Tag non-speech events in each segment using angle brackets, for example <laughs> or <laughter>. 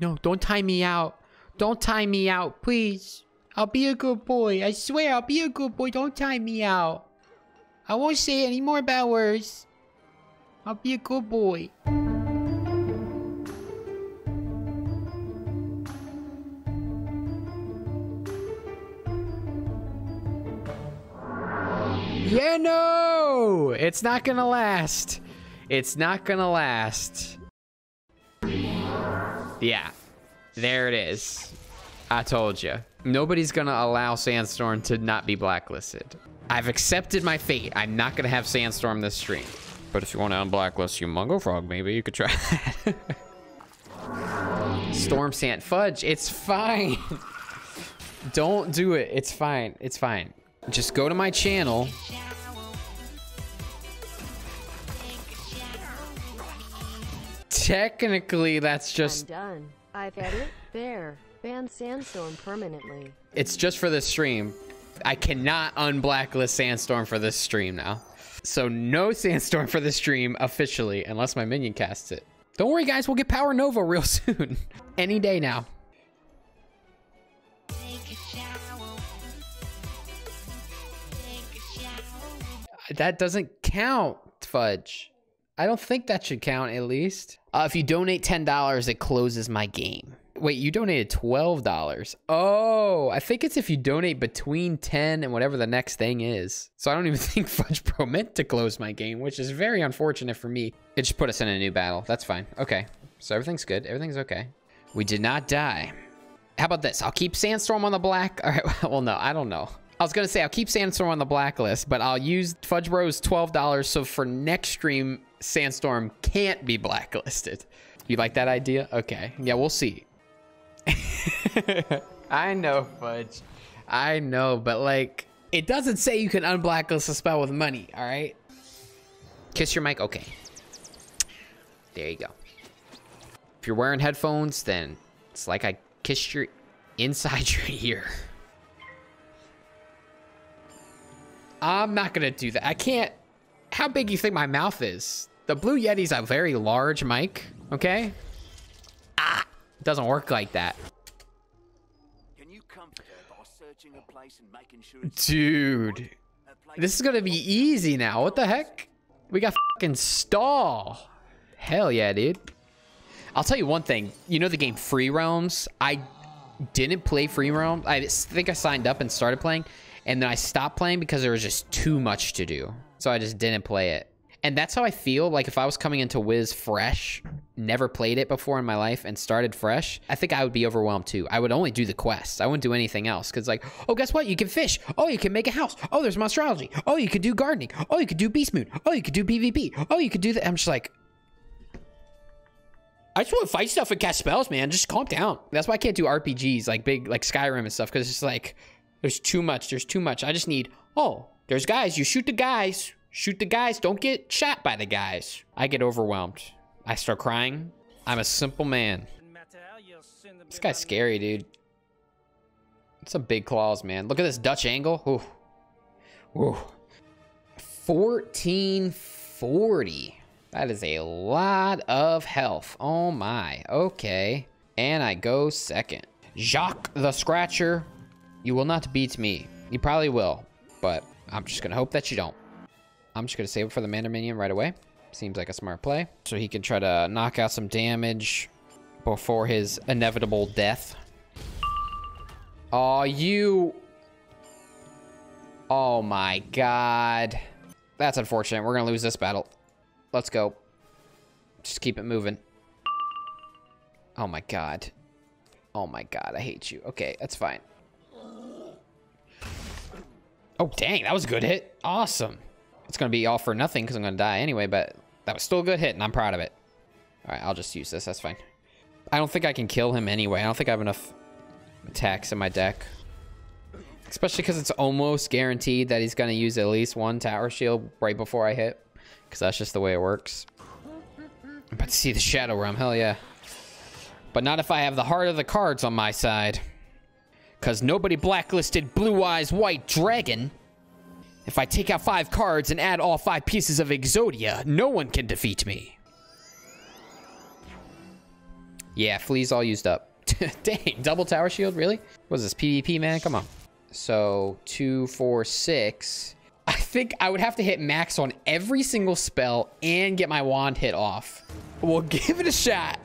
No, don't time me out. Don't time me out, please. I'll be a good boy. I swear I'll be a good boy. Don't time me out. I won't say any more bad words. I'll be a good boy. Yeah, no! It's not gonna last. It's not gonna last. Yeah. There it is. I told you. Nobody's gonna allow Sandstorm to not be blacklisted. I've accepted my fate. I'm not gonna have Sandstorm this stream. But if you want to unblacklist you Mungo Frog, maybe you could try that. <laughs> Storm Sand Fudge, it's fine. <laughs> Don't do it. It's fine. It's fine. Just go to my channel. Technically, that's just... I'm done. I've edited there. Ban Sandstorm permanently. It's just for this stream. I cannot unblacklist Sandstorm for this stream now. So no <laughs> Sandstorm for this stream officially, unless my minion casts it. Don't worry, guys. We'll get Power Nova real <laughs> soon. Any day now. That doesn't count, Fudge. I don't think that should count, at least. Uh, if you donate $10, it closes my game. Wait, you donated $12. Oh, I think it's if you donate between 10 and whatever the next thing is. So I don't even <laughs> think Fudge Pro meant to close my game, which is very unfortunate for me. It just put us in a new battle. That's fine. Okay. So everything's good. Everything's okay. We did not die. How about this? I'll keep Sandstorm on the black. <laughs> All right. Well, no, I don't know. I was going to say I'll keep Sandstorm on the blacklist, but I'll use Fudge Bros $12. So for next stream, Sandstorm can't be blacklisted. You like that idea? Okay. Yeah, we'll see. <laughs> I know, Fudge. I know, but like, it doesn't say you can unblacklist a spell with money, all right? Kiss your mic? Okay. There you go. If you're wearing headphones, then it's like I kissed your inside <laughs> your ear. I'm not gonna do that. I can't. How big do you think my mouth is? The Blue Yeti's a very large mic, okay? Ah, it doesn't work like that. Dude, this is gonna be easy now. What the heck? We got fucking stall. Hell yeah, dude. I'll tell you one thing. You know the game Free Realms? I didn't play Free Realms. I think I signed up and started playing, and then I stopped playing because there was just too much to do. So I just didn't play it. And that's how I feel. Like if I was coming into Wiz fresh, never played it before in my life and started fresh, I think I would be overwhelmed too. I would only do the quests. I wouldn't do anything else. Cause like, oh, guess what? You can fish. Oh, you can make a house. Oh, there's monstrology. Oh, you could do gardening. Oh, you could do beast moon. Oh, you could do PvP. Oh, you could do that. I'm just like, I just want to fight stuff and cast spells, man. Just calm down. That's why I can't do RPGs like big, like Skyrim and stuff. Cause it's just like, there's too much. There's too much. I just need, oh, there's guys. You shoot the guys. Shoot the guys. Don't get shot by the guys. I get overwhelmed. I start crying. I'm a simple man. This guy's scary, dude. Some big claws, man. Look at this Dutch angle. Ooh. Ooh. 1440. That is a lot of health. Oh my. Okay. And I go second. Jacques the Scratcher. You will not beat me. You probably will. But I'm just going to hope that you don't. I'm just going to save it for the Mana Minion right away. Seems like a smart play. So he can try to knock out some damage before his inevitable death. Oh, you... Oh my god. That's unfortunate. We're going to lose this battle. Let's go. Just keep it moving. Oh my god. Oh my god, I hate you. Okay, that's fine. Oh, dang, that was a good hit. Awesome. It's going to be all for nothing because I'm going to die anyway, but that was still a good hit, and I'm proud of it. All right, I'll just use this. That's fine. I don't think I can kill him anyway. I don't think I have enough attacks in my deck. Especially because it's almost guaranteed that he's going to use at least one tower shield right before I hit. Because that's just the way it works. I'm about to see the Shadow Realm. Hell yeah. But not if I have the heart of the cards on my side. Because nobody blacklisted Blue Eyes White Dragon. If I take out five cards and add all five pieces of Exodia, no one can defeat me. Yeah, flea's all used up. <laughs> Dang, double tower shield, really? What is this, PvP, man? Come on. So, two, four, six. I think I would have to hit max on every single spell and get my wand hit off. We'll <laughs> give it a shot.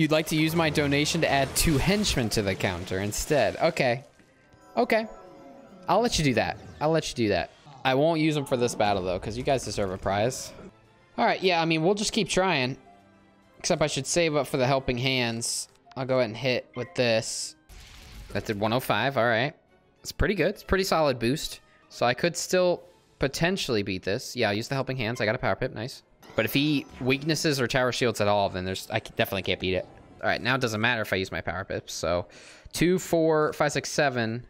You'd like to use my donation to add two henchmen to the counter instead. Okay. Okay. I'll let you do that. I'll let you do that. I won't use them for this battle, though, because you guys deserve a prize. All right, yeah, I mean, we'll just keep trying. Except I should save up for the helping hands. I'll go ahead and hit with this. That did 105, all right. It's pretty good. It's pretty solid boost. So I could still potentially beat this. Yeah, I'll use the helping hands. I got a power pip, nice. But if he weaknesses or tower shields at all, then there's I definitely can't beat it. All right, now it doesn't matter if I use my power pips. So two, four, five, six, seven.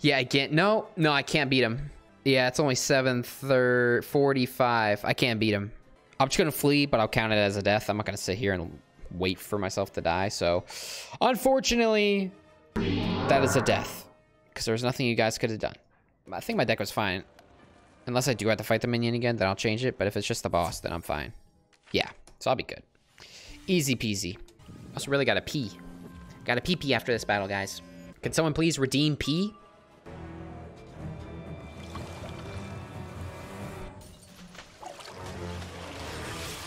Yeah, I can't. No, no, I can't beat him. Yeah, it's only 7, third, 45. I can't beat him. I'm just going to flee, but I'll count it as a death. I'm not going to sit here and wait for myself to die. So, unfortunately, that is a death. Because there was nothing you guys could have done. I think my deck was fine. Unless I do have to fight the minion again, then I'll change it. But if it's just the boss, then I'm fine. Yeah, so I'll be good. Easy peasy. Also really got to pee. Got to pee pee after this battle, guys. Can someone please redeem pee?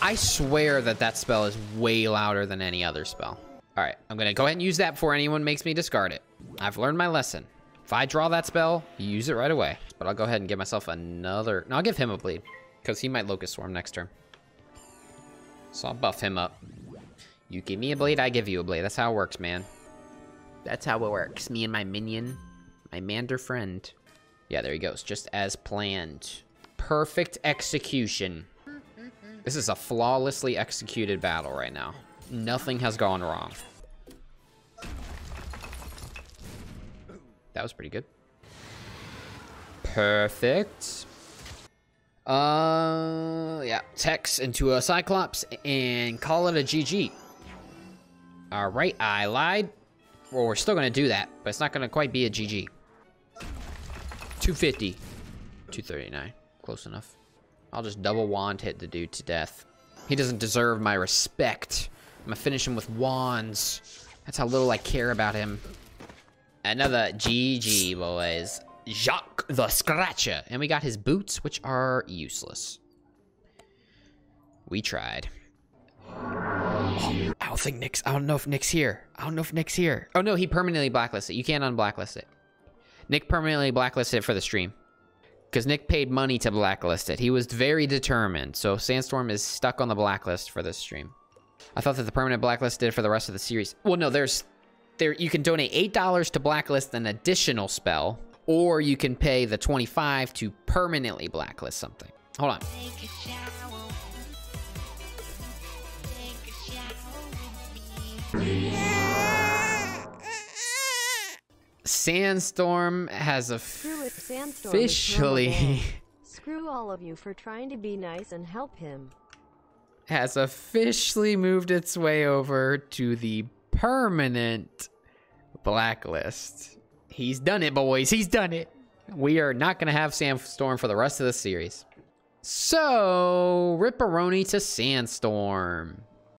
I swear that that spell is way louder than any other spell. All right, I'm gonna go ahead and use that before anyone makes me discard it. I've learned my lesson. If I draw that spell, use it right away. But I'll go ahead and give myself another... No, I'll give him a bleed. Because he might Locust Swarm next turn. So I'll buff him up. You give me a blade, I give you a blade. That's how it works, man. That's how it works. Me and my minion. My mander friend. Yeah, there he goes. Just as planned. Perfect execution. This is a flawlessly executed battle right now. Nothing has gone wrong. That was pretty good. Perfect. Uh, yeah. Tex into a Cyclops and call it a GG. All right, I lied. Well, we're still going to do that, but it's not going to quite be a GG. 250. 239. Close enough. I'll just double wand hit the dude to death. He doesn't deserve my respect. I'm gonna finish him with wands. That's how little I care about him. Another GG, boys. Jacques the Scratcher. And we got his boots, which are useless. We tried. Oh, I don't think Nick's... I don't know if Nick's here. I don't know if Nick's here. Oh, no, he permanently blacklisted. You can't unblacklist it. Nick permanently blacklisted it for the stream. Because Nick paid money to blacklist it. He was very determined. So Sandstorm is stuck on the blacklist for this stream. I thought that the permanent blacklist did for the rest of the series. Well, no, there's... there. You can donate $8 to blacklist an additional spell. Or you can pay the 25 to permanently blacklist something. Hold on. Sandstorm has Screw it, Sandstorm is officially normal. <laughs> Screw all of you for trying to be nice and help him. has officially moved its way over to the permanent blacklist. He's done it, boys. He's done it. We are not going to have Sandstorm for the rest of the series. So, Ripperoni to Sandstorm.